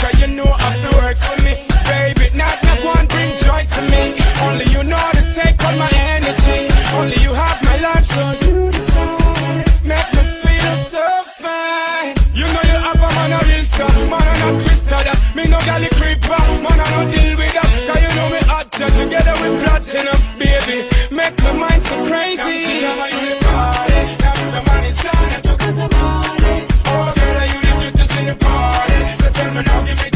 cause you know how to work for me. Baby, not not one bring joy to me. Only you know how to take all my energy. Only you have my life, so you decide. Make me feel so fine. You know you have a man a real star, man a not twisted. Me no galley creeper, man I no deal I took us